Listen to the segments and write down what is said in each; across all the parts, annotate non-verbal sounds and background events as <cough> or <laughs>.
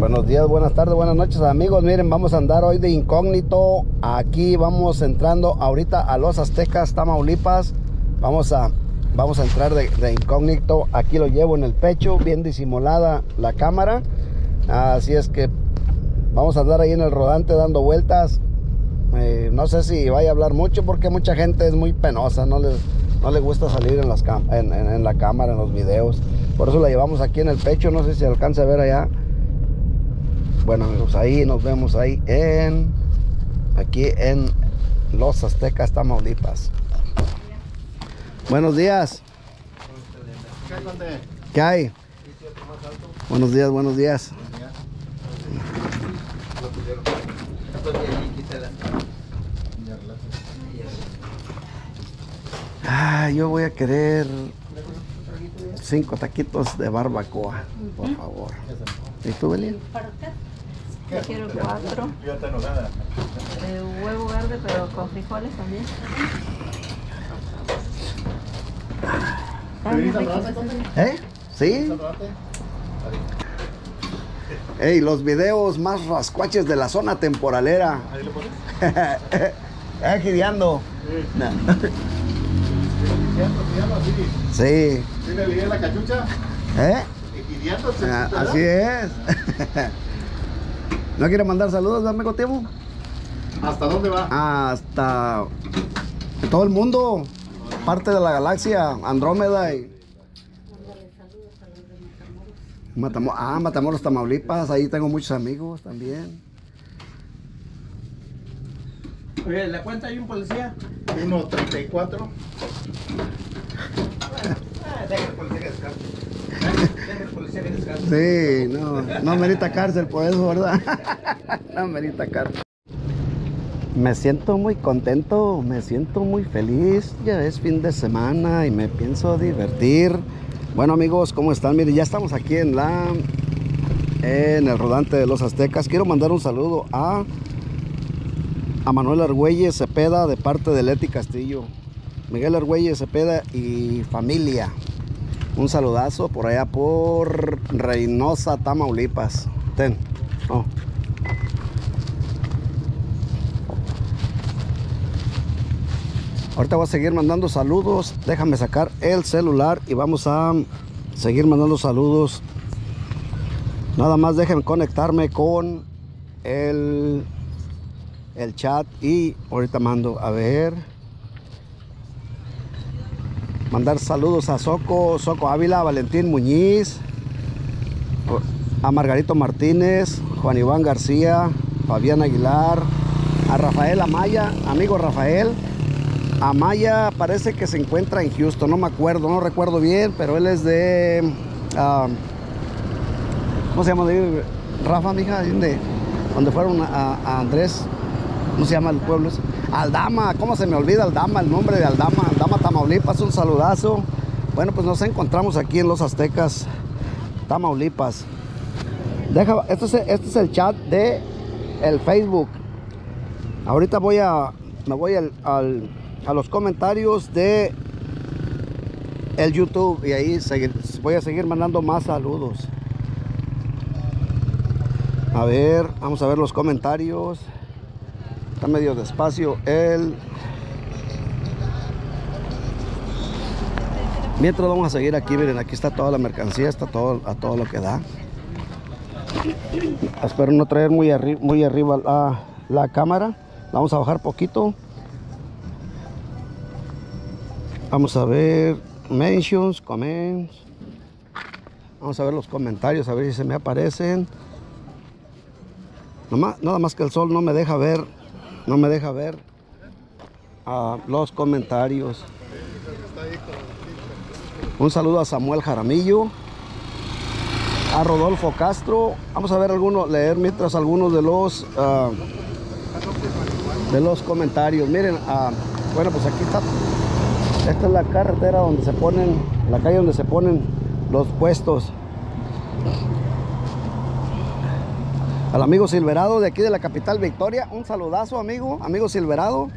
Buenos días, buenas tardes, buenas noches amigos. Miren, vamos a andar hoy de incógnito. Aquí vamos entrando ahorita a Los Aztecas, Tamaulipas. Vamos a, vamos a entrar de, incógnito. Aquí lo llevo en el pecho, bien disimulada la cámara. Así es que vamos a andar ahí en el rodante dando vueltas. Eh, no sé si vaya a hablar mucho porque mucha gente es muy penosa, no les, no les gusta salir en, las en- en la cámara, en los videos. Por eso la llevamos aquí en el pecho, no sé si alcanza a ver allá. Bueno amigos, ahí nos vemos ahí en, aquí en Los Aztecas, Tamaulipas. Buenos días. ¿Qué hay? Buenos días, buenos días. Ah, yo voy a querer cinco taquitos de barbacoa, por favor. ¿Y tú? ¿Para usted? Yo quiero cuatro. Eh, huevo verde, pero con frijoles también. ¿Eh? ¿Sí? Ey, los videos más rascuaches de la zona temporalera. Ahí lo pones. eh, gideando. No. Gideando así. Sí. ¿Sí la cachucha? ¿Eh? Ah, así es. <laughs> ¿No quiere mandar saludos, amigo Timo? ¿Hasta dónde va? Hasta todo el mundo, parte de la galaxia, Andrómeda y Matamo- ah, Matamoros, Tamaulipas, ahí tengo muchos amigos también. Oye, ¿le cuenta hay un policía? 1.34. <laughs> Ah, deja el policía que descanse. Deja el policía que descanse. Sí, no, no merita cárcel por eso, ¿verdad? <laughs> no merita cárcel. Me siento muy contento, me siento muy feliz. Ya es fin de semana y me pienso divertir. Bueno amigos, ¿cómo están? Miren, ya estamos aquí en la en el rodante de los Aztecas. Quiero mandar un saludo a a Manuel Argüelles Cepeda de parte de Leti Castillo. Miguel Argüelles Cepeda y familia. Un saludazo por allá por Reynosa, Tamaulipas. Ten. Oh. Ahorita voy a seguir mandando saludos. Déjame sacar el celular y vamos a seguir mandando saludos. Nada más déjenme conectarme con el, el chat y ahorita mando a ver. Mandar saludos a Soco, Soco Ávila, Valentín Muñiz, a Margarito Martínez, Juan Iván García, Fabián Aguilar, a Rafael Amaya, amigo Rafael. Amaya parece que se encuentra en Houston, no me acuerdo, no recuerdo bien, pero él es de. ah, ¿Cómo se llama? De- Rafa, mija, ¿dónde, donde fueron a, Andrés? ¿Cómo se llama el pueblo? Aldama, ¿cómo se me olvida Aldama? El nombre de Aldama, Aldama Tamaulipas, un saludazo. Bueno, pues nos encontramos aquí en Los Aztecas, Tamaulipas. Deja, este es, este es el chat de el Facebook. Ahorita voy a, me voy al, a los comentarios de el YouTube y ahí voy a seguir mandando más saludos. A ver, vamos a ver los comentarios. Está medio despacio el. Mientras vamos a seguir aquí, miren, aquí está toda la mercancía, está todo a todo lo que da. Espero no traer muy, muy arriba la, la cámara. Vamos a bajar poquito. Vamos a ver mentions, comments. Vamos a ver los comentarios, a ver si se me aparecen. Nomás- nada más que el sol no me deja ver, no me deja ver ah, los comentarios. Un saludo a Samuel Jaramillo, a Rodolfo Castro. Vamos a ver algunos, leer mientras algunos de los ah, de los comentarios. Miren, ah, bueno, pues aquí está. Esta es la carretera donde se ponen, la calle donde se ponen los puestos. Al amigo Silverado de aquí de la capital Victoria, un saludazo amigo, amigo Silverado.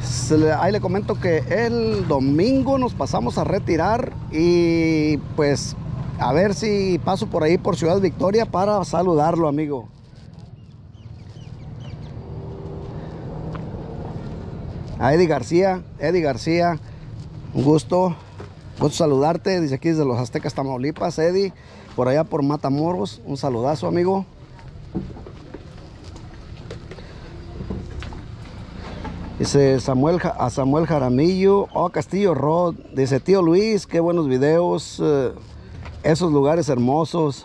Se le- ahí le comento que el domingo nos pasamos a retirar y pues A ver si paso por ahí por Ciudad Victoria para saludarlo, amigo. A Eddie García, Eddie García, un gusto, gusto saludarte, dice aquí desde los Aztecas Tamaulipas, Eddie, por allá por Matamoros, un saludazo amigo. Dice Samuel, a Samuel Jaramillo, oh Castillo Rod, dice tío Luis, qué buenos videos, eh, esos lugares hermosos.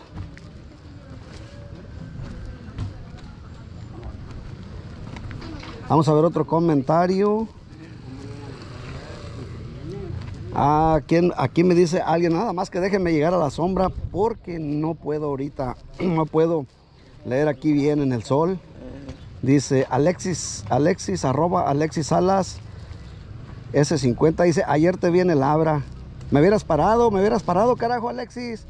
Vamos a ver otro comentario. Aquí, aquí me dice alguien, nada más que déjenme llegar a la sombra porque no puedo ahorita, <clears throat> no puedo leer aquí bien en el sol. Dice Alexis, Alexis, arroba Alexis Salas S50. Dice, ayer te viene el Abra. Me hubieras parado, me hubieras parado, carajo, Alexis.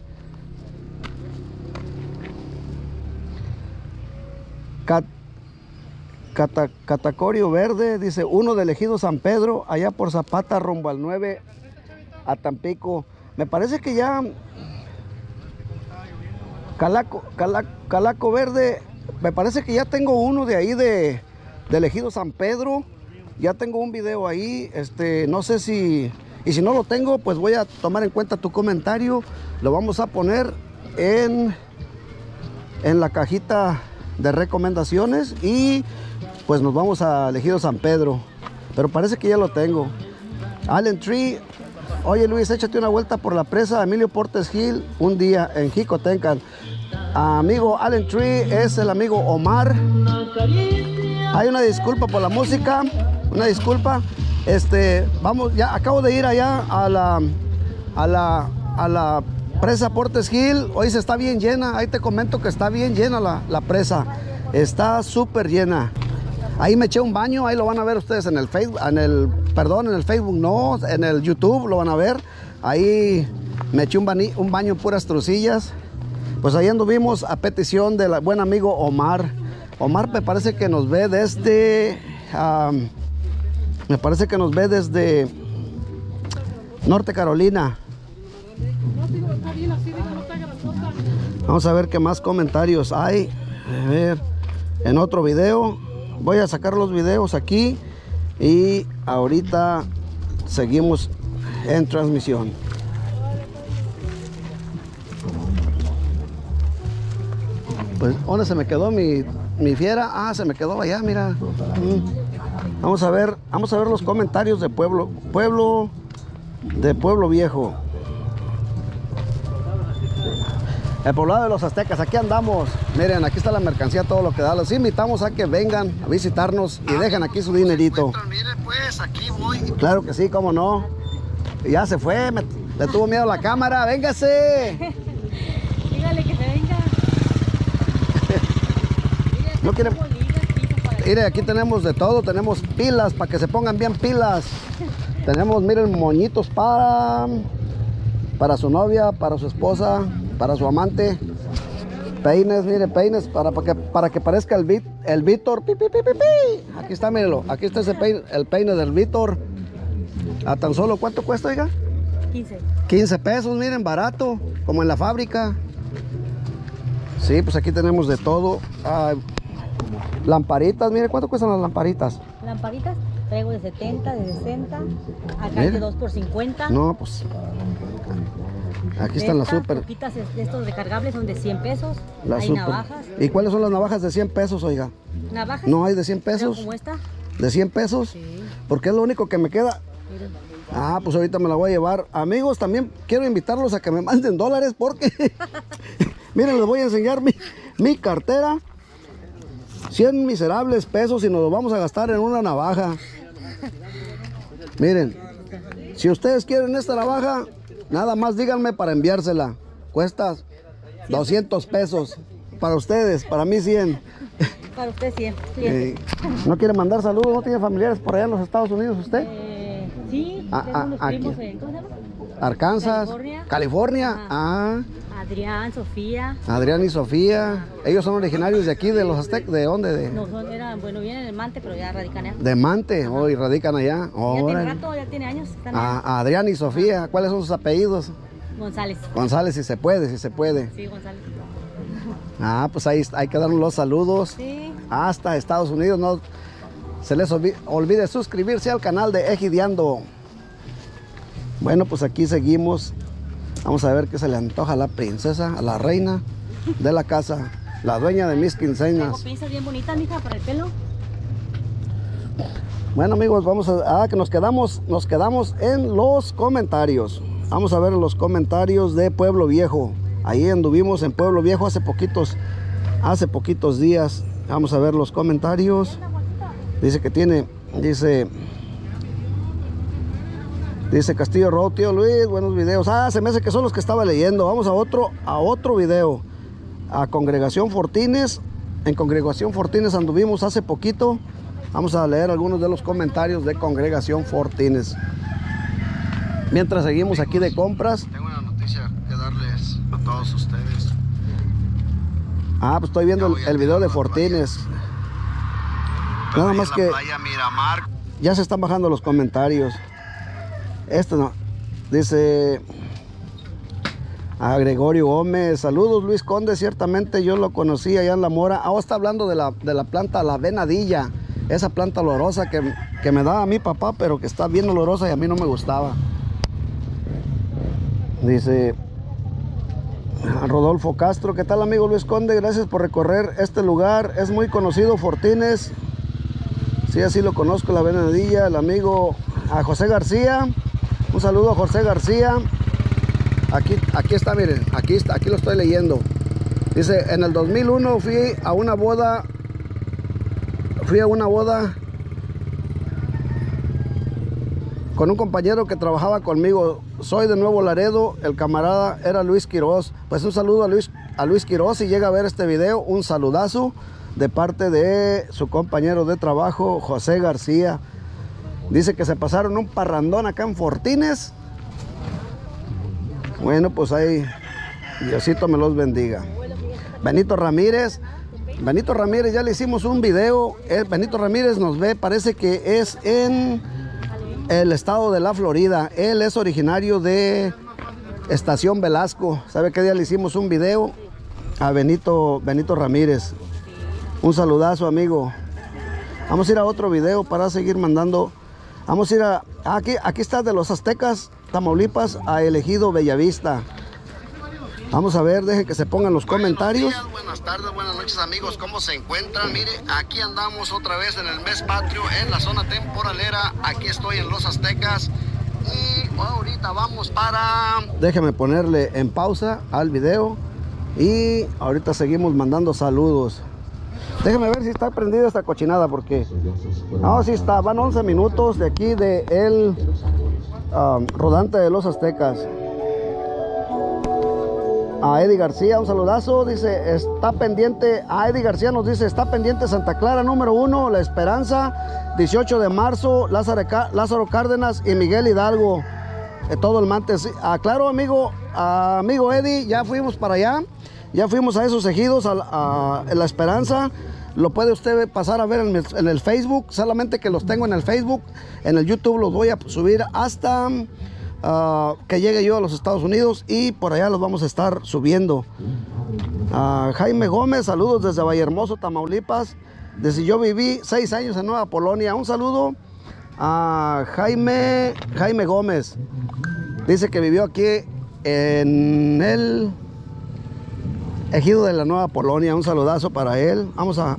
Catacorio Verde, dice, uno de elegido San Pedro, allá por Zapata, rumbo al 9 a Tampico. Me parece que ya Calaco, Calaco Verde me parece que ya tengo uno de ahí de, de elegido San Pedro. Ya tengo un video ahí. Este, no sé si. Y si no lo tengo, pues voy a tomar en cuenta tu comentario. Lo vamos a poner en, en la cajita de recomendaciones. Y pues nos vamos a elegido San Pedro. Pero parece que ya lo tengo. Allen Tree. Oye Luis, échate una vuelta por la presa Emilio Portes Hill un día en Jicotencan. Amigo Allen Tree es el amigo Omar. Hay una disculpa por la música, una disculpa. Este, vamos, ya acabo de ir allá a la, a la, a la presa Portes Hill. Hoy se está bien llena. Ahí te comento que está bien llena la, presa. Está súper llena. Ahí me eché un baño, ahí lo van a ver ustedes en el Facebook, en el, perdón, en el Facebook no, en el YouTube lo van a ver. Ahí me eché un, un baño en puras trucillas. Pues ahí anduvimos a petición del buen amigo Omar. Omar me parece que nos ve desde... me parece que nos ve desde Norte Carolina. Vamos a ver qué más comentarios hay. A ver, en otro video. Voy a sacar los videos aquí y ahorita seguimos en transmisión. Pues, ¿dónde se me quedó mi, fiera? Ah, se me quedó allá, mira. Mm. Vamos a ver, vamos a ver los comentarios de pueblo, pueblo, de pueblo viejo. El poblado de los aztecas, aquí andamos. Miren, aquí está la mercancía, todo lo que da. Los invitamos a que vengan a visitarnos y dejen aquí su dinerito. Miren pues, aquí voy. Claro que sí, cómo no. Ya se fue, le tuvo miedo a la cámara, véngase. Dígale que se No quieren... Mire, aquí tenemos de todo, tenemos pilas para que se pongan bien pilas. <laughs> tenemos, miren, moñitos para para su novia, para su esposa, para su amante. Peines, mire, peines para, para, que, para que parezca el, Vit, el Víctor. Aquí está, mírenlo. Aquí está ese peine, el peine del Víctor. A tan solo, ¿cuánto cuesta, oiga? 15. 15 pesos, miren, barato, como en la fábrica. Sí, pues aquí tenemos de todo. Lamparitas, mire, ¿cuánto cuestan las lamparitas? Lamparitas, traigo de 70, de 60, acá hay de 2 por 50. No, pues. Aquí están las super. de estos recargables son de 100 pesos. hay navajas. ¿Y cuáles son las navajas de 100 pesos, oiga? ¿Navajas? No hay de 100 pesos. ¿Cómo está? ¿De 100 pesos? Sí. Porque es lo único que me queda. Ah, pues ahorita me la voy a llevar. Amigos, también quiero invitarlos a que me manden dólares porque... <laughs> Miren, les voy a enseñar mi, mi cartera. 100 miserables pesos y nos los vamos a gastar en una navaja. Miren, si ustedes quieren esta navaja, nada más díganme para enviársela. Cuesta 200 pesos. Para ustedes, para mí 100. Para usted 100. <laughs> ¿No quiere mandar saludos? ¿No tiene familiares por allá en los Estados Unidos usted? Eh, sí, ah, ah, aquí. Arkansas, California. Ah. Adrián, Sofía. Adrián y Sofía. Ellos son originarios de aquí, de los aztecas. ¿De dónde? De... No, son, eran, bueno, vienen de Mante, pero ya radican allá. De Mante, hoy radican allá. ya tiene rato, ya tiene años. Ah, Adrián y Sofía, ¿cuáles son sus apellidos? González. González, si se puede, si se puede. Sí, González. Ah, pues ahí hay que dar los saludos. Sí. Hasta Estados Unidos. No se les olvi- olvide suscribirse al canal de Egidiando. Bueno, pues aquí seguimos. Vamos a ver qué se le antoja a la princesa, a la reina de la casa, la dueña de mis quincenas. pinzas bien bonitas, mija, para el pelo. Bueno amigos, vamos a, ah, que nos quedamos, nos quedamos en los comentarios. Vamos a ver los comentarios de Pueblo Viejo. Ahí anduvimos en Pueblo Viejo hace poquitos, hace poquitos días. Vamos a ver los comentarios. Dice que tiene, dice, dice Castillo Road, tío Luis, buenos videos. Ah, se me hace que son los que estaba leyendo. Vamos a otro, a otro video. A Congregación Fortines. En Congregación Fortines anduvimos hace poquito. Vamos a leer algunos de los comentarios de Congregación Fortines. Mientras seguimos aquí de compras. Tengo una noticia que darles a todos ustedes. Ah, pues estoy viendo el, el video de Fortines. Nada más que ya se están bajando los comentarios. Este no. Dice a Gregorio Gómez. Saludos Luis Conde. Ciertamente yo lo conocí allá en La Mora. Ahora está hablando de la, de la planta La Venadilla. Esa planta olorosa que, que me daba mi papá, pero que está bien olorosa y a mí no me gustaba. Dice a Rodolfo Castro. ¿Qué tal amigo Luis Conde? Gracias por recorrer este lugar. Es muy conocido Fortines. Sí, así lo conozco, la Venadilla, el amigo a José García. Un saludo a José García. Aquí, aquí está, miren, aquí, está, aquí lo estoy leyendo. Dice, en el 2001 fui a una boda, fui a una boda con un compañero que trabajaba conmigo. Soy de Nuevo Laredo, el camarada era Luis Quiroz. Pues un saludo a Luis, a Luis Quiroz, si llega a ver este video, un saludazo de parte de su compañero de trabajo, José García. Dice que se pasaron un parrandón acá en Fortines. Bueno, pues ahí, Diosito me los bendiga. Benito Ramírez, Benito Ramírez, ya le hicimos un video. Eh, Benito Ramírez nos ve, parece que es en el estado de la Florida. Él es originario de Estación Velasco. ¿Sabe qué día le hicimos un video? A Benito, Benito Ramírez. Un saludazo, amigo. Vamos a ir a otro video para seguir mandando. Vamos a ir a. Aquí, aquí está de los Aztecas, Tamaulipas, a elegido Bellavista. Vamos a ver, dejen que se pongan los comentarios. Días, buenas tardes, buenas noches amigos, ¿cómo se encuentran? Mire, aquí andamos otra vez en el mes patrio, en la zona temporalera. Aquí estoy en Los Aztecas. Y ahorita vamos para... Déjeme ponerle en pausa al video y ahorita seguimos mandando saludos. Déjeme ver si está prendida esta cochinada porque... No, sí está. Van 11 minutos de aquí de el um, rodante de los aztecas. A Eddie García, un saludazo. Dice, está pendiente. A Eddie García nos dice, está pendiente Santa Clara número uno, La Esperanza, 18 de marzo, Lázaro, Lázaro Cárdenas y Miguel Hidalgo. Eh, todo el mantes. Ah, claro, amigo, amigo Eddie, ya fuimos para allá. Ya fuimos a esos ejidos, a, la- Esperanza. Lo puede usted pasar a ver en el, Facebook. Solamente que los tengo en el Facebook. En el YouTube los voy a subir hasta ah, que llegue yo a los Estados Unidos. Y por allá los vamos a estar subiendo. Ah, Jaime Gómez, saludos desde Vallehermoso, Tamaulipas. Desde yo viví seis años en Nueva Polonia. Un saludo a Jaime, Jaime Gómez. Dice que vivió aquí en el ejido de la Nueva Polonia. Un saludazo para él. Vamos a.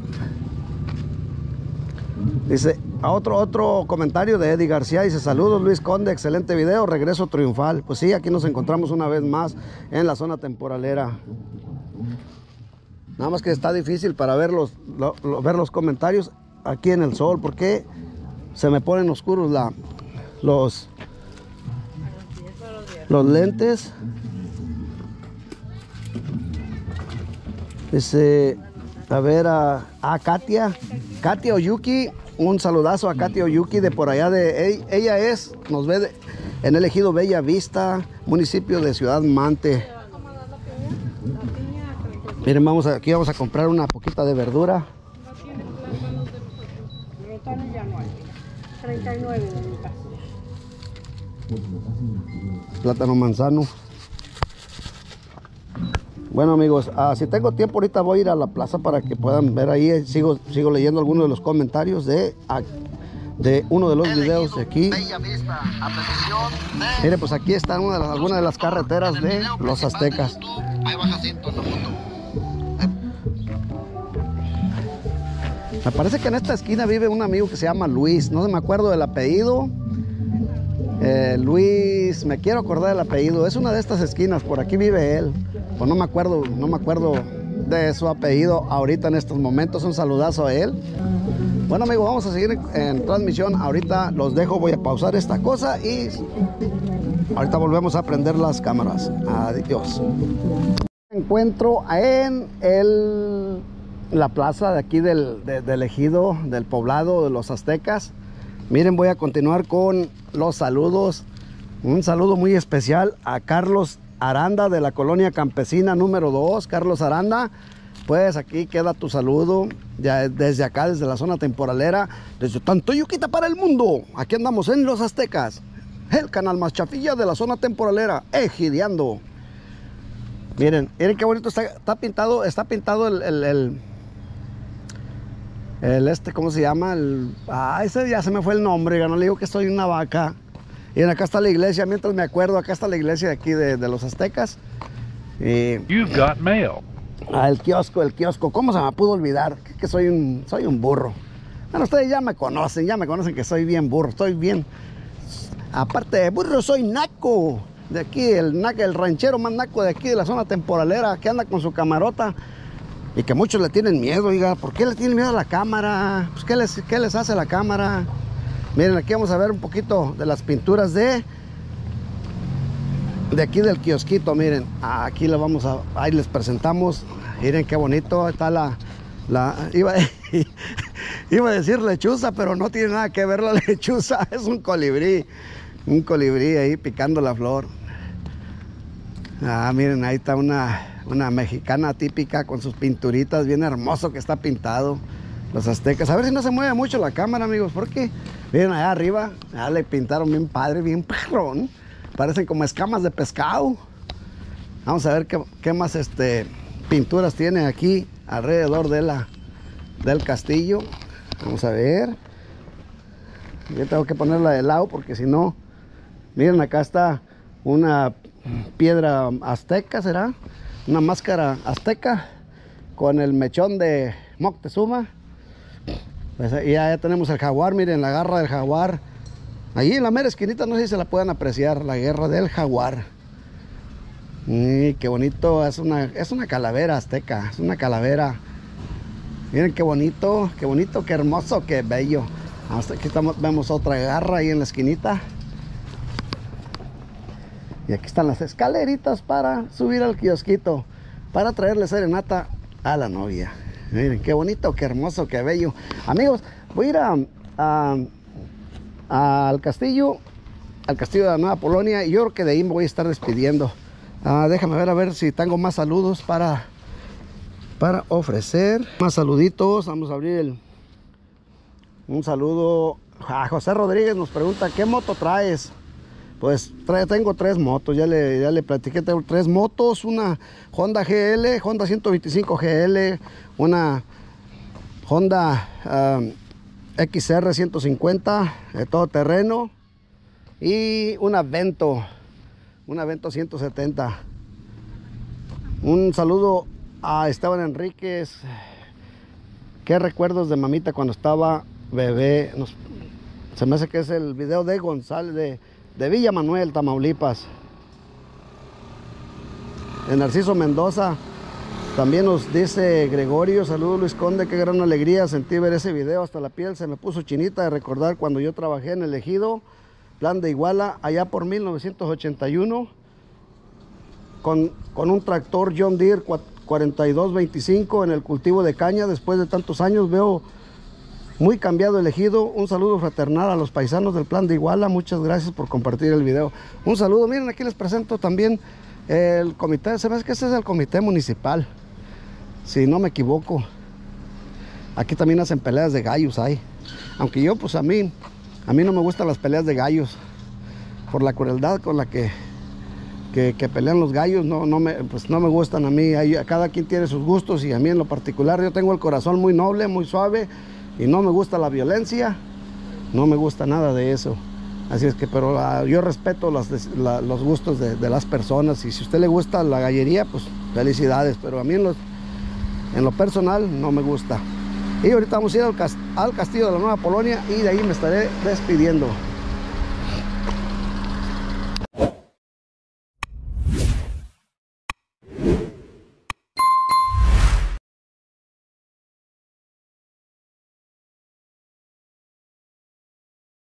Dice, a otro, otro comentario de Eddie García. Dice, saludos Luis Conde, excelente video, regreso triunfal. Pues sí, aquí nos encontramos una vez más en la zona temporalera. Nada más que está difícil para ver los, lo- lo- ver los comentarios aquí en el sol, porque se me ponen oscuros la, los, los lentes. Dice, a ver, a, a Katia, Katia Oyuki, un saludazo a Katia Oyuki de por allá de, ella, es, nos ve en el ejido Bella Vista, municipio de Ciudad Mante. Miren, vamos a- aquí vamos a comprar una poquita de verdura. Rotones ya no hay. 39 de mi casa. plátano manzano. Bueno amigos, ah, si tengo tiempo ahorita voy a ir a la plaza para que puedan ver ahí. Sigo, sigo leyendo algunos de los comentarios de, de uno de los videos de aquí. Mire, pues aquí están algunas de las carreteras de los aztecas. Me parece que en esta esquina vive un amigo que se llama Luis. No se me acuerdo del apellido. Eh, Luis, me quiero acordar del apellido. Es una de estas esquinas. Por aquí vive él. Pues no me acuerdo, no me acuerdo de su apellido ahorita en estos momentos. Un saludazo a él. Bueno amigos, vamos a seguir en, transmisión. Ahorita los dejo, voy a pausar esta cosa y ahorita volvemos a prender las cámaras. Adiós. Encuentro en el, la plaza de aquí del, de- del ejido, del poblado de los aztecas. Miren, voy a continuar con los saludos. Un saludo muy especial a Carlos Aranda de la colonia campesina número 2. Carlos Aranda, pues aquí queda tu saludo. Ya desde acá, desde la zona temporalera, desde Tantoyuquita para el mundo. Aquí andamos en Los Aztecas, el canal más chafilla de la zona temporalera, ejideando. Miren, miren qué bonito está, pintado, está pintado el- el este, ¿cómo se llama? El, ah, ese ya se me fue el nombre, ya no le digo que soy una vaca. Miren, acá está la iglesia, mientras me acuerdo, acá está la iglesia de aquí de, de los aztecas. Y You've got mail. Ah, el kiosco, el kiosco. ¿Cómo se me pudo olvidar? Que, que soy un soy un burro. Bueno, ustedes ya me conocen, ya me conocen que soy bien burro, estoy bien. Aparte de burro, soy naco. De aquí, el naco, el ranchero más naco de aquí, de la zona temporalera, que anda con su camarota. Y que muchos le tienen miedo, oiga. ¿Por qué le tienen miedo a la cámara? Pues, ¿qué, les, ¿Qué les hace la cámara? Miren, aquí vamos a ver un poquito de las pinturas de de aquí del kiosquito, miren, aquí le vamos a, ahí les presentamos, miren qué bonito, está la, la, iba, <laughs> iba a decir lechuza, pero no tiene nada que ver la <laughs> lechuza, es un colibrí, un colibrí ahí picando la flor. Ah, miren, ahí está una, una mexicana típica con sus pinturitas, bien hermoso que está pintado. Los aztecas. A ver si no se mueve mucho la cámara, amigos, porque miren allá arriba, ya le pintaron bien padre, bien perrón. Parecen como escamas de pescado. Vamos a ver qué, qué más este, pinturas tiene aquí alrededor de la, del castillo. Vamos a ver. Yo tengo que ponerla de lado porque si no, miren acá está una piedra azteca, ¿será? Una máscara azteca con el mechón de Moctezuma. Pues ahí ya, ya tenemos el jaguar, miren la garra del jaguar. Allí en la mera esquinita, no sé si se la puedan apreciar, la guerra del jaguar. Y qué bonito, es una, es una calavera azteca, es una calavera. Miren qué bonito, qué bonito, qué hermoso, qué bello. Hasta aquí estamos, vemos otra garra ahí en la esquinita. Y aquí están las escaleritas para subir al kiosquito, para traerle serenata a la novia. Miren qué bonito, qué hermoso, qué bello. Amigos, voy a ir a- al castillo, al castillo de la Nueva Polonia, y yo creo que de ahí me voy a estar despidiendo. Ah, déjame ver a ver si tengo más saludos para, para ofrecer. Más saluditos, vamos a abrir el, un saludo a José Rodríguez, nos pregunta, ¿qué moto traes? Pues tengo tres motos, ya le, ya le platiqué, tengo tres motos, una Honda GL, Honda 125 GL, una Honda XR 150, de todo terreno, y una Vento, una Vento 170. Un saludo a Esteban Enríquez. Qué recuerdos de mamita cuando estaba bebé. Se me hace que es el video de González de, de Villa Manuel, Tamaulipas. De Narciso Mendoza. También nos dice Gregorio, saludos Luis Conde, qué gran alegría sentí ver ese video, hasta la piel se me puso chinita de recordar cuando yo trabajé en el ejido, plan de Iguala, allá por 1981, con, con un tractor John Deere cua- 4225 en el cultivo de caña, después de tantos años veo muy cambiado el ejido, un saludo fraternal a los paisanos del plan de Iguala, muchas gracias por compartir el video. Un saludo, miren aquí les presento también el comité, se ve que ese es el comité municipal, si no me equivoco. Aquí también hacen peleas de gallos ahí. Aunque yo pues a mí, a mí no me gustan las peleas de gallos por la crueldad con la que que, que pelean los gallos, no, no, me, pues no me gustan a mí. Cada quien tiene sus gustos y a mí en lo particular yo tengo el corazón muy noble, muy suave y no me gusta la violencia, no me gusta nada de eso. Así es que, pero ah, yo respeto los gustos de, las personas y si a usted le gusta la gallería, pues felicidades, pero a mí en, lo personal no me gusta. Y ahorita vamos a ir al, al castillo de la Nueva Polonia y de ahí me estaré despidiendo.